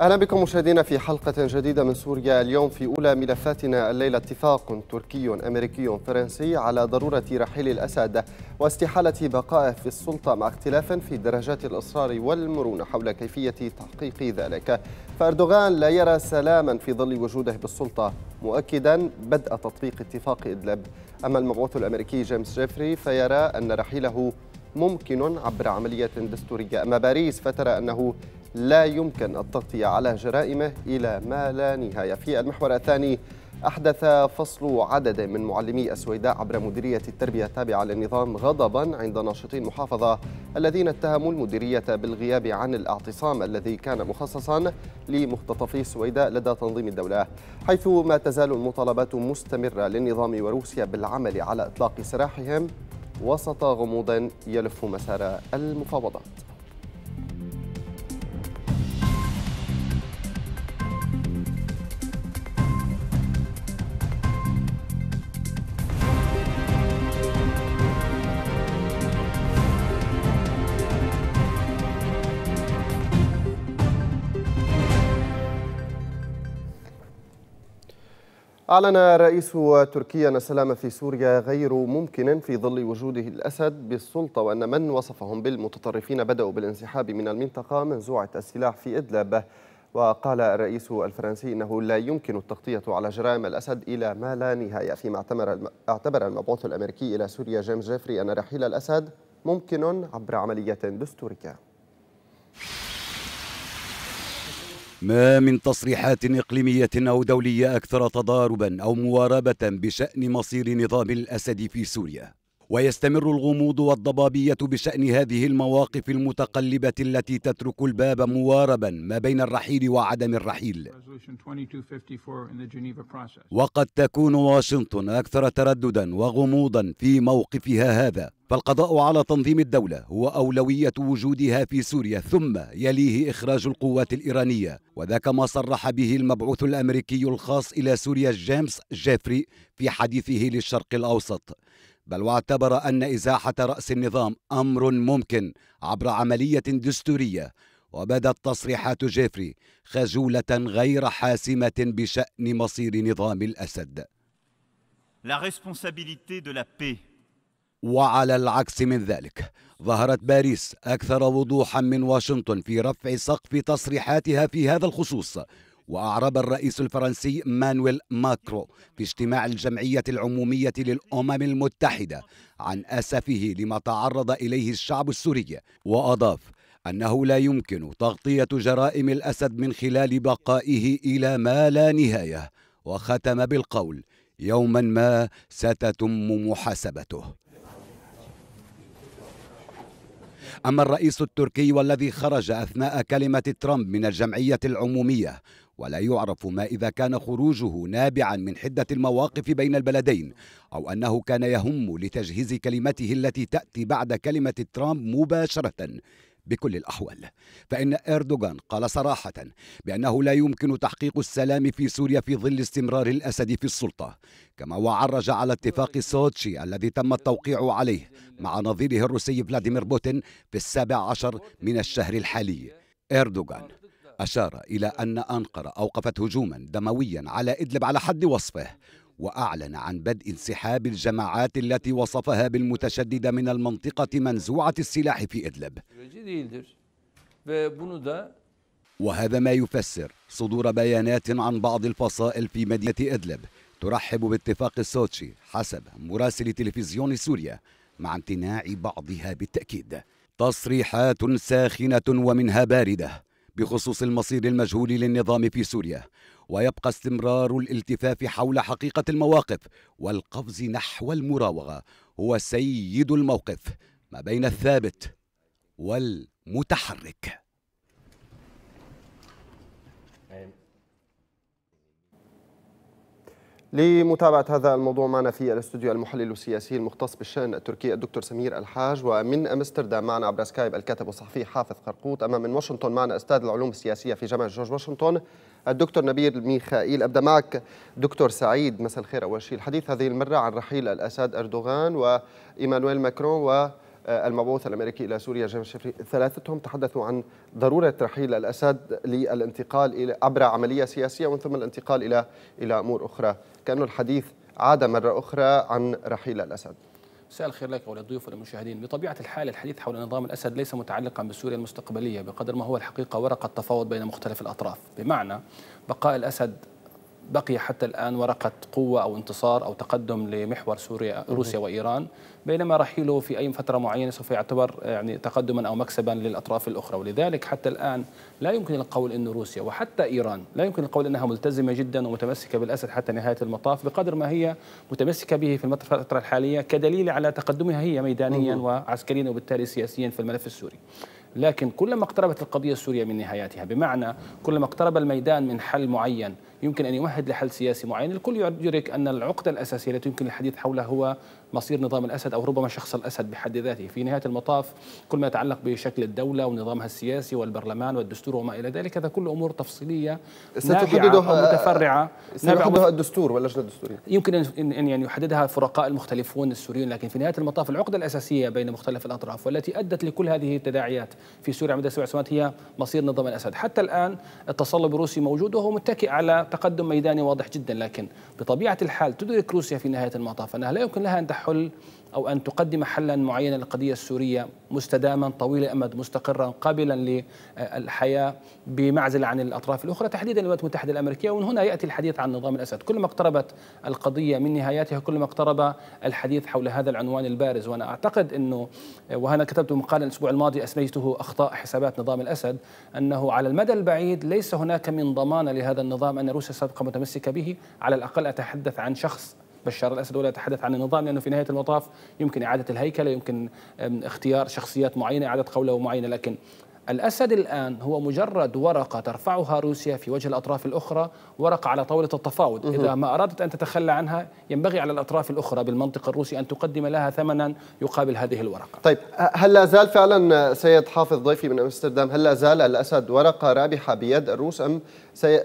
أهلا بكم مشاهدينا في حلقة جديدة من سوريا اليوم. في أولى ملفاتنا الليلة اتفاق تركي أمريكي فرنسي على ضرورة رحيل الأسد واستحالة بقائه في السلطة مع اختلاف في درجات الإصرار والمرونة حول كيفية تحقيق ذلك. فأردوغان لا يرى سلاما في ظل وجوده بالسلطة مؤكدا بدء تطبيق اتفاق إدلب. أما المبعوث الأمريكي جيمس جيفري فيرى أن رحيله ممكن عبر عمليه دستورية. أما باريس فترى أنه لا يمكن التغطية على جرائمه إلى ما لا نهاية. في المحور الثاني أحدث فصل عدد من معلمي السويداء عبر مديرية التربية التابعة للنظام غضبا عند ناشطي المحافظة الذين اتهموا المديرية بالغياب عن الاعتصام الذي كان مخصصا لمختطفي السويداء لدى تنظيم الدولة. حيث ما تزال المطالبات مستمرة للنظام وروسيا بالعمل على إطلاق سراحهم وسط غموض يلف مسار المفاوضات. أعلن رئيس تركيا أن السلام في سوريا غير ممكن في ظل وجوده الأسد بالسلطة وأن من وصفهم بالمتطرفين بدأوا بالانسحاب من المنطقة منزوعة السلاح في إدلب وقال الرئيس الفرنسي إنه لا يمكن التغطية على جرائم الأسد إلى ما لا نهاية فيما اعتبر اعتبر المبعوث الأمريكي إلى سوريا جيمس جيفري أن رحيل الأسد ممكن عبر عملية دستورية. ما من تصريحات إقليمية أو دولية أكثر تضاربا أو مواربة بشأن مصير نظام الأسد في سوريا. ويستمر الغموض والضبابية بشأن هذه المواقف المتقلبة التي تترك الباب مواربا ما بين الرحيل وعدم الرحيل. وقد تكون واشنطن أكثر ترددا وغموضا في موقفها هذا. فالقضاء على تنظيم الدولة هو أولوية وجودها في سوريا ثم يليه إخراج القوات الإيرانية. وذاك ما صرح به المبعوث الأمريكي الخاص إلى سوريا جيمس جيفري في حديثه للشرق الأوسط. بل واعتبر أن إزاحة رأس النظام أمر ممكن عبر عملية دستورية وبدت تصريحات جيفري خجولة غير حاسمة بشأن مصير نظام الأسد. La responsabilité de la paix. وعلى العكس من ذلك ظهرت باريس أكثر وضوحا من واشنطن في رفع سقف تصريحاتها في هذا الخصوص وأعرب الرئيس الفرنسي إيمانويل ماكرون في اجتماع الجمعية العمومية للأمم المتحدة عن أسفه لما تعرض إليه الشعب السوري وأضاف أنه لا يمكن تغطية جرائم الأسد من خلال بقائه إلى ما لا نهاية وختم بالقول يوما ما ستتم محاسبته أما الرئيس التركي والذي خرج أثناء كلمة ترامب من الجمعية العمومية ولا يعرف ما إذا كان خروجه نابعا من حدة المواقف بين البلدين أو أنه كان يهم لتجهيز كلمته التي تأتي بعد كلمة ترامب مباشرة. بكل الأحوال فإن إردوغان قال صراحة بأنه لا يمكن تحقيق السلام في سوريا في ظل استمرار الأسد في السلطة كما وعرج على اتفاق سوتشي الذي تم التوقيع عليه مع نظيره الروسي فلاديمير بوتين في السابع عشر من الشهر الحالي. إردوغان أشار إلى أن أنقرة أوقفت هجوما دمويا على إدلب على حد وصفه وأعلن عن بدء انسحاب الجماعات التي وصفها بالمتشددة من المنطقة منزوعة السلاح في إدلب. وهذا ما يفسر صدور بيانات عن بعض الفصائل في مدينة إدلب. ترحب باتفاق السوتشي حسب مراسل تلفزيون سوريا مع امتناع بعضها بالتأكيد. تصريحات ساخنة ومنها باردة. بخصوص المصير المجهول للنظام في سوريا ويبقى استمرار الالتفاف حول حقيقة المواقف والقفز نحو المراوغة هو سيد الموقف ما بين الثابت والمتحرك. لمتابعة هذا الموضوع معنا في الاستوديو المحلل السياسي المختص بالشأن التركي الدكتور سمير الحاج ومن أمستردام معنا عبر سكايب الكاتب والصحفي حافظ قرقوط أما من واشنطن معنا أستاذ العلوم السياسية في جامعة جورج واشنطن الدكتور نبيل ميخائيل. أبدأ معك دكتور سعيد مساء الخير أول شيء. الحديث هذه المرة عن رحيل الأسد أردوغان وإيمانويل ماكرون و المبعوث الأمريكي إلى سوريا جيمس جيفري ثلاثتهم تحدثوا عن ضرورة رحيل الأسد للانتقال إلى عبر عملية سياسية ومن ثم الانتقال إلى إلى أمور أخرى. كأنه الحديث عاد مرة أخرى عن رحيل الأسد. مساء الخير لك وللضيوف والمشاهدين. بطبيعة الحال الحديث حول نظام الأسد ليس متعلقا بسوريا المستقبلية بقدر ما هو الحقيقة ورقة تفاوض بين مختلف الأطراف. بمعنى بقاء الأسد بقي حتى الآن ورقة قوة أو انتصار أو تقدم لمحور سوريا روسيا وإيران بينما رحيله في أي فترة معينة سوف يعتبر يعني تقدما أو مكسبا للأطراف الأخرى. ولذلك حتى الآن لا يمكن القول أن روسيا وحتى إيران لا يمكن القول أنها ملتزمة جدا ومتمسكة بالأسد حتى نهاية المطاف بقدر ما هي متمسكة به في الفترة الحالية كدليل على تقدمها هي ميدانيا وعسكريا وبالتالي سياسيا في الملف السوري. لكن كلما اقتربت القضية السورية من نهاياتها بمعنى كلما اقترب الميدان من حل معين يمكن أن يمهد لحل سياسي معين. الكل يدرك أن العقدة الأساسية التي يمكن الحديث حولها هو مصير نظام الأسد أو ربما شخص الأسد بحد ذاته. في نهاية المطاف كل ما يتعلق بشكل الدولة ونظامها السياسي والبرلمان والدستور وما إلى ذلك هذا كل أمور تفصيلية ستحددها متفرعة. سيحددها الدستور واللجنة الدستورية. يمكن أن يعني يحددها الفرقاء المختلفون السوريون لكن في نهاية المطاف العقدة الأساسية بين مختلف الأطراف والتي أدت لكل هذه التداعيات في سوريا مدى سبع سنوات هي مصير نظام الأسد. حتى الآن التصلب الروسي موجود وهو متكئ على تقدم ميداني واضح جدا لكن بطبيعة الحال تدرك روسيا في نهاية المطاف أنها لا يمكن لها أن تحل أو أن تقدم حلا معينا للقضية السورية مستداما طويل الأمد مستقرا قابلا للحياة بمعزل عن الأطراف الأخرى. تحديدا الولايات المتحدة الأمريكية ومن هنا يأتي الحديث عن نظام الأسد. كلما اقتربت القضية من نهاياتها كلما اقترب الحديث حول هذا العنوان البارز. وأنا أعتقد أنه وأنا كتبت مقالا الأسبوع الماضي أسميته أخطاء حسابات نظام الأسد أنه على المدى البعيد ليس هناك من ضمان لهذا النظام أن روسيا ستبقى متمسكة به. على الأقل أتحدث عن شخص بشار الأسد ولا يتحدث عن النظام لأنه في نهاية المطاف يمكن إعادة الهيكلة يمكن اختيار شخصيات معينة إعادة قوله معينة لكن الأسد الآن هو مجرد ورقة ترفعها روسيا في وجه الأطراف الأخرى ورقة على طاولة التفاوض. إذا ما أرادت أن تتخلى عنها ينبغي على الأطراف الأخرى بالمنطق الروسي أن تقدم لها ثمنا يقابل هذه الورقة. طيب هل لا زال فعلا سيد حافظ ضيفي من أمستردام هل لا زال الأسد ورقة رابحة بيد الروس أم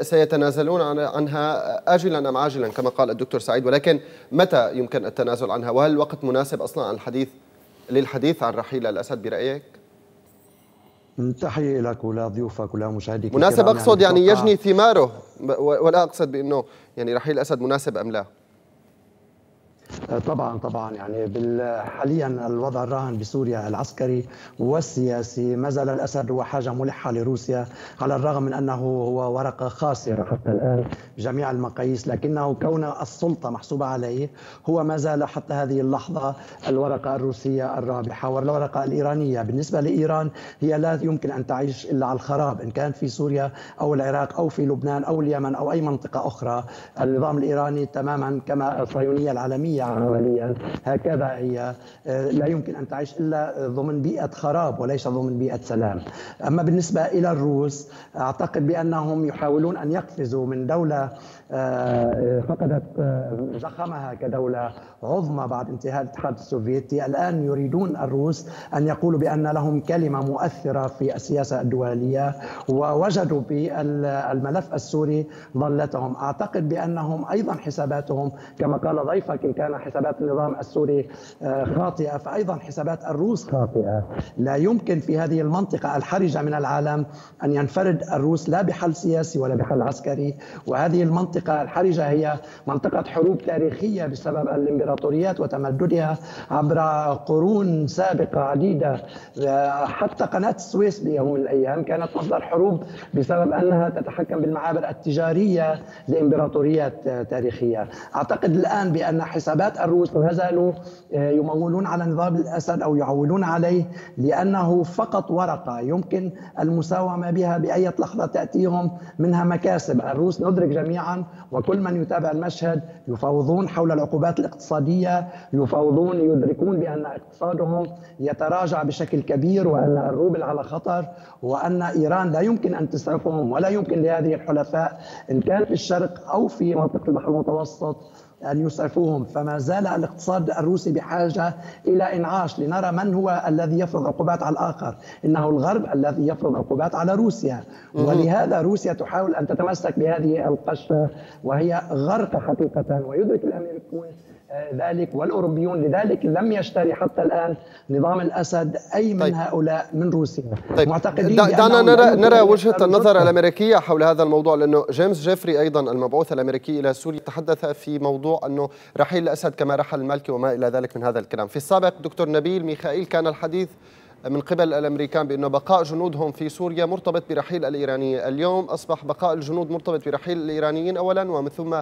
سيتنازلون عنها آجلا أم عاجلا كما قال الدكتور سعيد؟ ولكن متى يمكن التنازل عنها؟ وهل الوقت مناسب أصلا عن الحديث للحديث عن رحيل الأسد برأيك؟ تحية لك ولضيوفك ولمشاهديك مناسب أقصد يعني, يعني يجني ثماره ولا أقصد بأنه يعني رحيل الأسد مناسب أم لا؟ طبعا طبعا. يعني حاليا الوضع الراهن بسوريا العسكري والسياسي ما زال الأسد هو حاجة ملحة لروسيا على الرغم من أنه هو ورقة خاسرة حتى الآن. بجميع المقاييس لكنه كون السلطة محسوبة عليه هو ما زال حتى هذه اللحظة الورقة الروسية الرابحة والورقة الإيرانية. بالنسبة لإيران هي لا يمكن أن تعيش إلا على الخراب إن كان في سوريا أو العراق أو في لبنان أو اليمن أو أي منطقة أخرى. النظام الإيراني تماما كما الصهيونية العالمية عمليا هكذا هي. آه، لا يمكن أن تعيش إلا ضمن بيئة خراب وليس ضمن بيئة سلام. أما بالنسبة إلى الروس أعتقد بأنهم يحاولون أن يقفزوا من دولة آه، فقدت آه، زخمها كدولة عظمى بعد انتهاء الاتحاد السوفيتي. الآن يريدون الروس أن يقولوا بأن لهم كلمة مؤثرة في السياسة الدولية ووجدوا بالملف السوري ضلتهم أعتقد بأنهم أيضا حساباتهم كما قال ضيفك إن كان حسابات النظام السوري آه، خاطئة. فأيضا حسابات الروس خاطئة. لا يمكن في هذه المنطقة الحرجة من العالم أن ينفرد الروس لا بحل سياسي ولا بحل عسكري. وهذه المنطقة الحرجة هي منطقة حروب تاريخية بسبب الإمبراطوريات وتمددها عبر قرون سابقة عديدة. آه، حتى قناة السويس بيوم من الأيام كانت مصدر حروب بسبب أنها تتحكم بالمعابر التجارية لإمبراطوريات تاريخية. أعتقد الآن بأن حسابات الروس ما زالوا آه، يمولون على نظام الأسد أو يعولون عليه لأنه فقط ورقة يمكن المساومة بها بأي لحظة تأتيهم منها مكاسب، الروس ندرك جميعا وكل من يتابع المشهد يفاوضون حول العقوبات الاقتصادية، يفاوضون يدركون بأن اقتصادهم يتراجع بشكل كبير وأن الروبل على خطر وأن إيران لا يمكن أن تسعفهم ولا يمكن لهذه الحلفاء إن كان في الشرق أو في منطقة البحر المتوسط أن يسعفوهم. فما زال الاقتصاد الروسي بحاجة إلى إنعاش. لنرى من هو الذي يفرض عقوبات على الآخر. إنه الغرب الذي يفرض عقوبات على روسيا. ولهذا روسيا تحاول أن تتمسك بهذه القشة وهي غرق حقيقة ويدرك الأمريكيون ذلك والأوروبيون لذلك لم يشتري حتى الآن نظام الأسد أي من طيب. هؤلاء من روسيا طيب. معتقدين دعنا نرى نرى وجهة النظر الأمريكية حول هذا الموضوع لأنه جيمس جيفري أيضا المبعوث الأمريكي إلى سوريا تحدث في موضوع أنه رحيل الأسد كما رحل المالكي وما إلى ذلك من هذا الكلام في السابق دكتور نبيل ميخائيل كان الحديث من قبل الأمريكان بانه بقاء جنودهم في سوريا مرتبط برحيل الايرانيين، اليوم أصبح بقاء الجنود مرتبط برحيل الإيرانيين اولا ومن ثم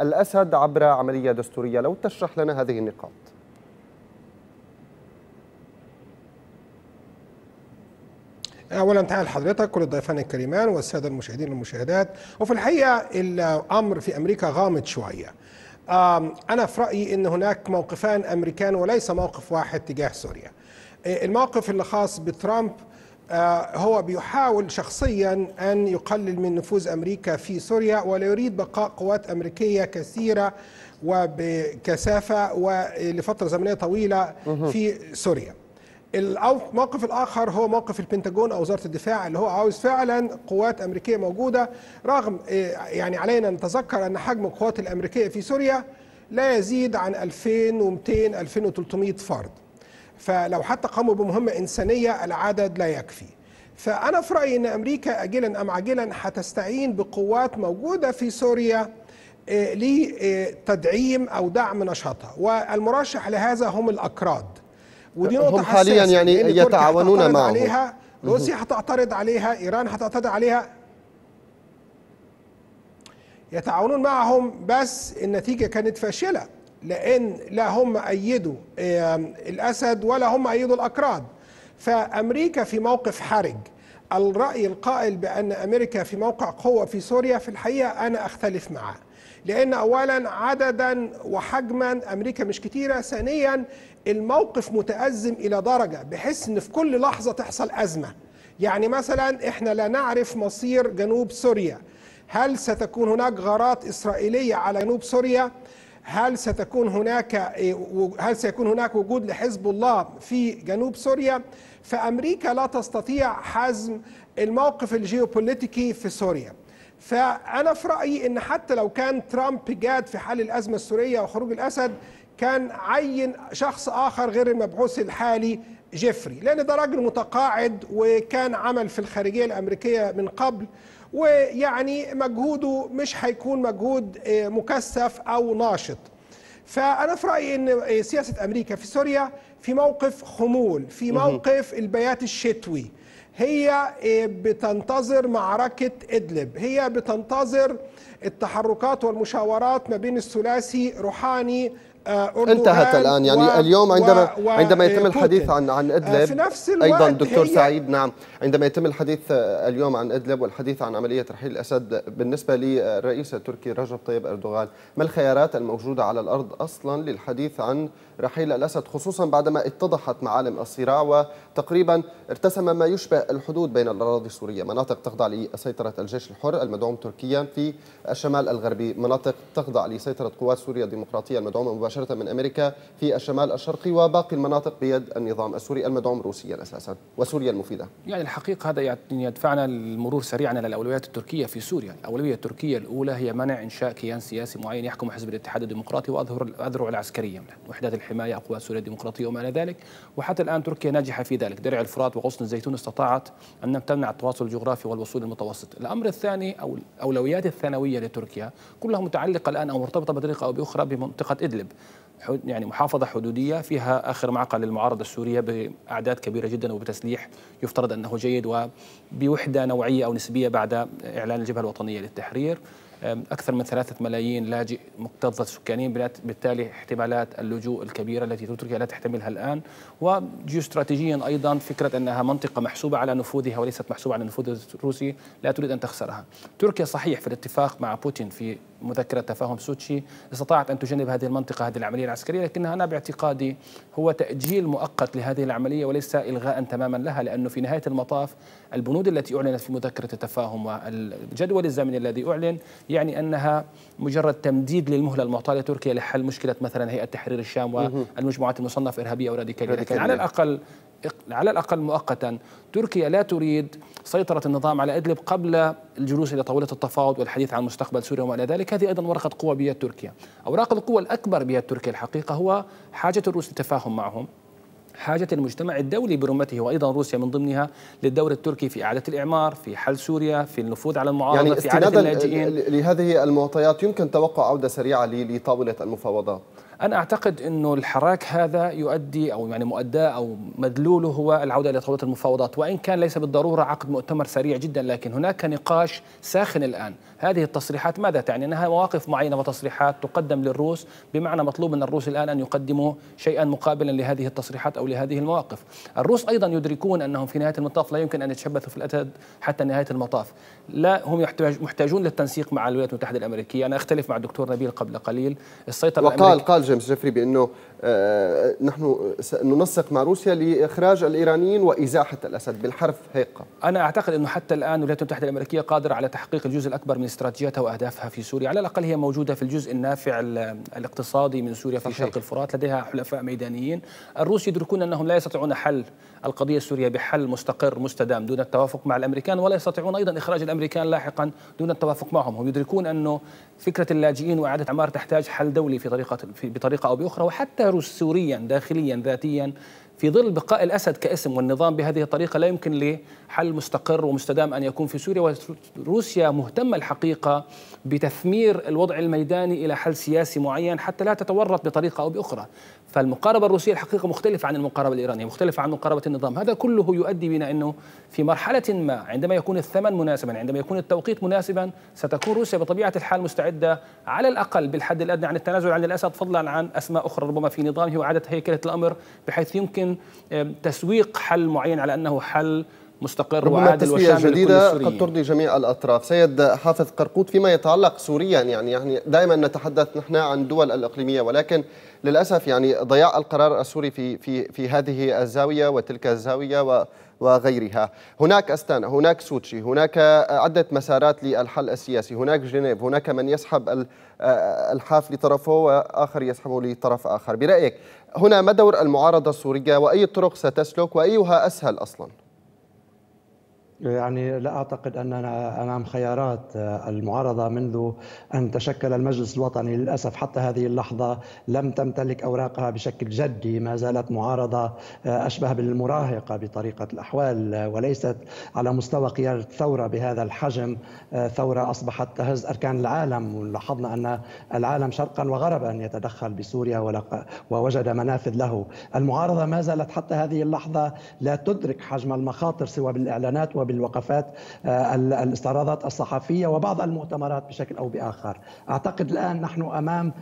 الأسد عبر عملية دستورية. لو تشرح لنا هذه النقاط. اولا تعال حضرتك كل الضيفان الكريمان والسادة المشاهدين والمشاهدات. وفي الحقيقة الأمر في أمريكا غامض شوية. أنا في رأيي إن هناك موقفان أمريكان وليس موقف واحد تجاه سوريا. الموقف اللي خاص بترامب آه، هو بيحاول شخصيا أن يقلل من نفوذ أمريكا في سوريا ولا يريد بقاء قوات أمريكية كثيرة وبكثافة ولفترة زمنية طويلة في سوريا. الموقف الآخر هو موقف البنتاجون أو وزارة الدفاع اللي هو عاوز فعلا قوات أمريكية موجودة رغم آه، يعني علينا نتذكر أن حجم القوات الأمريكية في سوريا لا يزيد عن 2200 2300 فرد. فلو حتى قاموا بمهمة إنسانية العدد لا يكفي. فأنا في رأيي أن أمريكا أجلا أم عاجلا هتستعين بقوات موجودة في سوريا آه، لتدعيم أو دعم نشاطها. والمرشح لهذا هم الأكراد. ودي نقطة هم حاليا يعني يتعاونون معهم. عليها روسيا هتعترض عليها إيران هتعترض عليها. يتعاونون معهم بس النتيجة كانت فاشلة. لأن لا هم أيدوا الأسد ولا هم أيدوا الأكراد. فأمريكا في موقف حرج. الرأي القائل بأن أمريكا في موقع قوة في سوريا في الحقيقة أنا أختلف معه. لأن أولا عددا وحجما أمريكا مش كتيرة. ثانيا الموقف متأزم إلى درجة بحيث أن في كل لحظة تحصل أزمة. يعني مثلا إحنا لا نعرف مصير جنوب سوريا. هل ستكون هناك غارات إسرائيلية على جنوب سوريا؟ هل ستكون هناك هل سيكون هناك وجود لحزب الله في جنوب سوريا؟ فأمريكا لا تستطيع حزم الموقف الجيوبوليتيكي في سوريا. فأنا في رأيي إن حتى لو كان ترامب جاد في حل الأزمة السورية وخروج الأسد كان عين شخص آخر غير المبعوث الحالي جيفري. لأن ده راجل متقاعد وكان عمل في الخارجية الأمريكية من قبل. ويعني مجهوده مش هيكون مجهود آه، مكثف أو ناشط. فأنا في رأيي إن آه، سياسة أمريكا في سوريا في موقف خمول في موقف البيات الشتوي. هي آه، بتنتظر معركة إدلب. هي بتنتظر التحركات والمشاورات ما بين الثلاثي روحاني انتهت الآن. يعني و اليوم عندما و عندما يتم الحديث عن عن آه، أدلب في نفس الوقت أيضا دكتور سعيد نعم. عندما يتم الحديث آه، اليوم عن أدلب والحديث عن عملية رحيل الأسد بالنسبة للرئيس التركي رجب طيب أردوغان ما الخيارات الموجودة على الأرض أصلا للحديث عن رحيل الأسد خصوصا بعدما اتضحت معالم الصراع وتقريبا ارتسم ما يشبه الحدود بين الأراضي السورية. مناطق تخضع لسيطرة الجيش الحر المدعوم تركيا في الشمال الغربي. مناطق تخضع لسيطرة قوات سوريا الديمقراطية المدعومة مباشرة مباشرة من أمريكا في الشمال الشرقي وباقي المناطق بيد النظام السوري المدعوم روسيا أساسا وسوريا المفيدة. يعني الحقيقة هذا يدفعنا للمرور سريعا على الأولويات التركية في سوريا. الأولوية التركية الأولى هي منع إنشاء كيان سياسي معين يحكم حزب الاتحاد الديمقراطي الأذرع العسكرية. وحدات الحماية أقوات سوريا الديمقراطية وما إلى ذلك. وحتى الآن تركيا ناجحة في ذلك درع الفرات وغصن الزيتون استطاعت أن تمنع التواصل الجغرافي والوصول المتوسط. الأمر الثاني أو الأولويات الثانوية لتركيا كلها متعلقة الآن أو مرتبطة بطريقة أو بأخرى بمنطقة إدلب. يعني محافظة حدودية فيها آخر معقل للمعارضة السورية بأعداد كبيرة جدا وبتسليح يفترض أنه جيد وبوحدة نوعية أو نسبية بعد إعلان الجبهة الوطنية للتحرير. أكثر من ثلاثة ملايين لاجئ مكتظة سكانيا بالتالي احتمالات اللجوء الكبيرة التي تركيا لا تحتملها الآن. وجيوستراتيجيا أيضا فكرة أنها منطقة محسوبة على نفوذها وليست محسوبة على النفوذ الروسي لا تريد أن تخسرها. تركيا صحيح في الاتفاق مع بوتين في مذكرة تفاهم سوتشي استطاعت أن تجنب هذه المنطقة هذه العملية العسكرية لكنها أنا باعتقادي هو تأجيل مؤقت لهذه العملية وليس إلغاء تماما لها لأنه في نهاية المطاف البنود التي أعلنت في مذكرة التفاهم والجدول الزمني الذي أعلن يعني أنها مجرد تمديد للمهلة المعطاة لتركيا لحل مشكلة مثلا هيئة تحرير الشام والمجموعات المصنفة إرهابية أو راديكالية. لكن على الأقل على الأقل مؤقتا تركيا لا تريد سيطرة النظام على إدلب قبل الجلوس إلى طاولة التفاوض والحديث عن مستقبل سوريا وما إلى ذلك. هذه أيضا ورقة قوة بيد تركيا. أوراق القوة الأكبر بيد تركيا الحقيقة هو حاجة الروس للتفاهم معهم. حاجة المجتمع الدولي برمته وأيضا روسيا من ضمنها للدور التركي في إعادة الإعمار في حل سوريا في النفوذ على المعارضة يعني في إعادة اللاجئين. لهذه المعطيات يمكن توقع عودة سريعة لطاولة المفاوضات. أنا أعتقد أنه الحراك هذا يؤدي أو يعني مؤداة أو مدلوله هو العودة إلى طاولة المفاوضات وإن كان ليس بالضرورة عقد مؤتمر سريع جدا لكن هناك نقاش ساخن الآن. هذه التصريحات ماذا تعني؟ أنها مواقف معينة وتصريحات تقدم للروس بمعنى مطلوب من الروس الآن أن يقدموا شيئا مقابلا لهذه التصريحات أو لهذه المواقف. الروس أيضا يدركون أنهم في نهاية المطاف لا يمكن أن يتشبثوا في الأسد حتى نهاية المطاف. لا هم محتاجون للتنسيق مع الولايات المتحدة الأمريكية. أنا أختلف مع الدكتور نبيل قبل قليل. السيطرة وقال قال جيمس جيفري بأنه نحن سننسق مع روسيا لإخراج الإيرانيين وإزاحة الأسد بالحرف هيك أنا أعتقد أنه حتى الآن الولايات المتحدة الأمريكية قادرة على تحقيق الجزء الأكبر من استراتيجيتها وأهدافها في سوريا. على الأقل هي موجودة في الجزء النافع الاقتصادي من سوريا في شرق الفرات لديها حلفاء ميدانيين. الروس يدركون أنهم لا يستطيعون حل القضية السورية بحل مستقر مستدام دون التوافق مع الأمريكان ولا يستطيعون أيضا إخراج الأمريكان لاحقا دون التوافق معهم. هم يدركون أنه فكرة اللاجئين وإعادة أعمار تحتاج حل دولي في طريقة في بطريقة أو بأخرى وحتى سوريا داخليا ذاتيا في ظل بقاء الأسد كاسم والنظام بهذه الطريقة لا يمكن لحل مستقر ومستدام أن يكون في سوريا وروسيا مهتمة الحقيقة بتثمير الوضع الميداني إلى حل سياسي معين حتى لا تتورط بطريقة أو بأخرى. فالمقاربة الروسية الحقيقة مختلفة عن المقاربة الإيرانية مختلفة عن مقاربة النظام. هذا كله يؤدي بنا إنه في مرحلة ما عندما يكون الثمن مناسبا عندما يكون التوقيت مناسبا ستكون روسيا بطبيعة الحال مستعدة على الأقل بالحد الأدنى عن التنازل عن الأسد فضلا عن أسماء أخرى ربما في نظامه واعاده هيكلة الأمر بحيث يمكن تسويق حل معين على أنه حل مستقر وعادل وشامل جديدة قد ترضي جميع الأطراف. سيد حافظ قرقوط فيما يتعلق سوريا يعني يعني دائما نتحدث نحن عن الدول الإقليمية ولكن للأسف يعني ضياع القرار السوري في في في هذه الزاوية وتلك الزاوية وغيرها. هناك أستانا هناك سوتشي هناك عدة مسارات للحل السياسي هناك جنيف هناك من يسحب الحاف لطرفه وآخر يسحبه لطرف آخر. برأيك هنا ما دور المعارضة السورية؟ وأي طرق ستسلك؟ وأيها أسهل أصلاً؟ يعني لا أعتقد اننا امام خيارات المعارضة منذ أن تشكل المجلس الوطني للأسف حتى هذه اللحظة لم تمتلك أوراقها بشكل جدي. ما زالت معارضة أشبه بالمراهقة بطريقة الأحوال وليست على مستوى قيادة ثوره بهذا الحجم. ثوره أصبحت تهز أركان العالم. ولاحظنا أن العالم شرقا وغربا يتدخل بسوريا ووجد منافذ له. المعارضة ما زالت حتى هذه اللحظة لا تدرك حجم المخاطر سوى بالإعلانات وبالوقفات آه، الاستعراضات الصحفية وبعض المؤتمرات بشكل أو بآخر. أعتقد الآن نحن أمام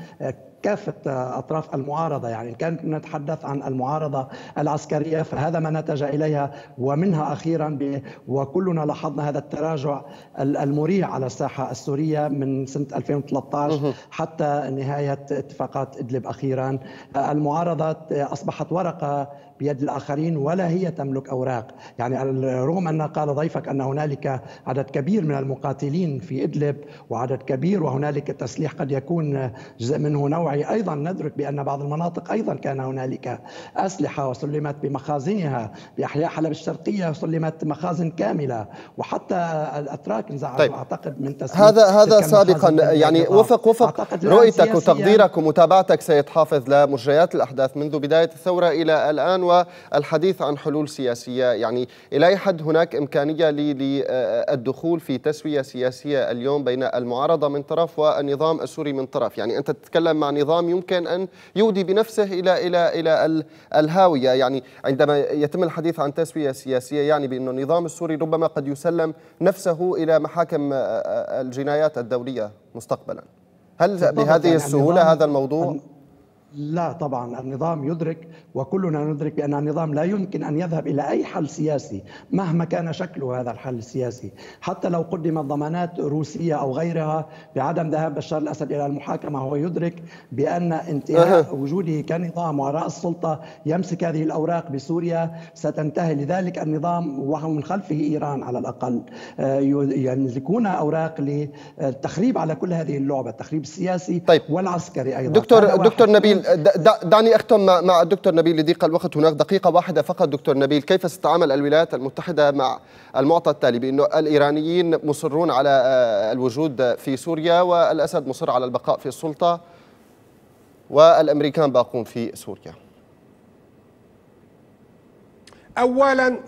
كافة أطراف المعارضة يعني إن كانت نتحدث عن المعارضة العسكرية فهذا ما نتج إليها ومنها أخيرا ب... وكلنا لاحظنا هذا التراجع المريع على الساحة السورية من سنة 2013 حتى نهاية اتفاقات إدلب أخيرا. المعارضة أصبحت ورقة بيد الآخرين ولا هي تملك أوراق. يعني رغم أن قال ضيفك أن هنالك عدد كبير من المقاتلين في إدلب وعدد كبير وهنالك تسليح قد يكون جزء منه نوعي أيضا ندرك بأن بعض المناطق أيضا كان هنالك أسلحة وسلمت بمخازنها. بأحياء حلب الشرقية سلمت مخازن كاملة. وحتى الأتراك انزعجوا طيب. أعتقد من تسليم هذا هذا سابقا يعني وفق وفق رؤيتك وتقديرك ومتابعتك سيد حافظ لمجريات الأحداث منذ بداية الثورة إلى الآن والحديث عن حلول سياسية. يعني إلى أي حد هناك إمكانية للدخول في تسوية سياسية اليوم بين المعارضة من طرف والنظام السوري من طرف؟ يعني أنت تتكلم مع نظام يمكن أن يودي بنفسه إلى إلى إلى الهاوية يعني عندما يتم الحديث عن تسوية سياسية يعني بأن النظام السوري ربما قد يسلم نفسه إلى محاكم الجنايات الدولية مستقبلا هل بهذه السهولة هذا الموضوع؟ لا طبعا النظام يدرك وكلنا ندرك بأن النظام لا يمكن أن يذهب إلى أي حل سياسي مهما كان شكله هذا الحل السياسي. حتى لو قدمت ضمانات روسية أو غيرها بعدم ذهاب بشار الأسد إلى المحاكمة هو يدرك بأن انتهاء وجوده كنظام وراء السلطة يمسك هذه الأوراق بسوريا ستنتهي. لذلك النظام وهو من خلفه إيران على الأقل. آه، يملكون أوراق للتخريب على كل هذه اللعبة التخريب السياسي طيب. والعسكري أيضا. دكتور دكتور نبيل دعني أختم مع الدكتور نبيل لضيق الوقت. هناك دقيقة واحدة فقط دكتور نبيل. كيف ستتعامل الولايات المتحدة مع المعطى التالي بأنه الإيرانيين مصرون على الوجود في سوريا والأسد مصر على البقاء في السلطة والأمريكان باقون في سوريا؟ اولا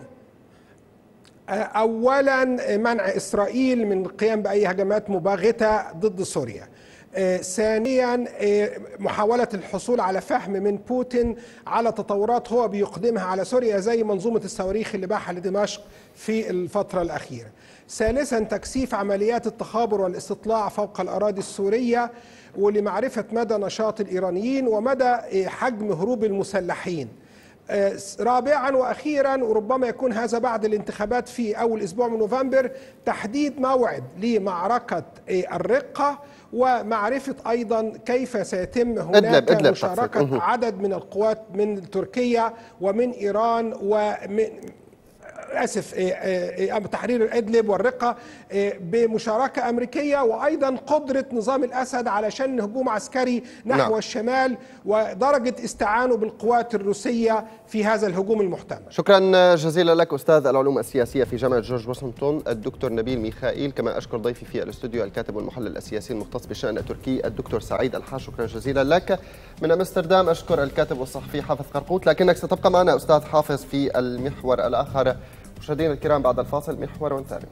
اولا منع إسرائيل من القيام بأي هجمات مباغتة ضد سوريا. ثانيا محاولة الحصول على فهم من بوتين على تطورات هو بيقدمها على سوريا زي منظومة الصواريخ اللي باعها لدمشق في الفترة الأخيرة. ثالثا تكثيف عمليات التخابر والاستطلاع فوق الأراضي السورية ولمعرفة مدى نشاط الإيرانيين ومدى حجم هروب المسلحين. رابعا وأخيرا وربما يكون هذا بعد الانتخابات في أول أسبوع من نوفمبر تحديد موعد لمعركة الرقة ومعرفة أيضا كيف سيتم هناك إدلب إدلب مشاركة عدد من القوات من تركيا ومن إيران ومن اسف تحرير ادلب والرقة بمشاركة أمريكية وأيضا قدرة نظام الأسد على شن هجوم عسكري نحو نعم. الشمال ودرجة استعانه بالقوات الروسية في هذا الهجوم المحتمل. شكرا جزيلا لك أستاذ العلوم السياسية في جامعة جورج واشنطن الدكتور نبيل ميخائيل كما أشكر ضيفي في الاستوديو الكاتب والمحلل السياسي المختص بالشان التركي الدكتور سعيد الحاج شكرا جزيلا لك من أمستردام أشكر الكاتب والصحفي حافظ قرقوت لكنك ستبقى معنا أستاذ حافظ في المحور الآخر مشاهدينا الكرام بعد الفاصل محور ثاني